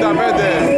Puta madre.